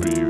be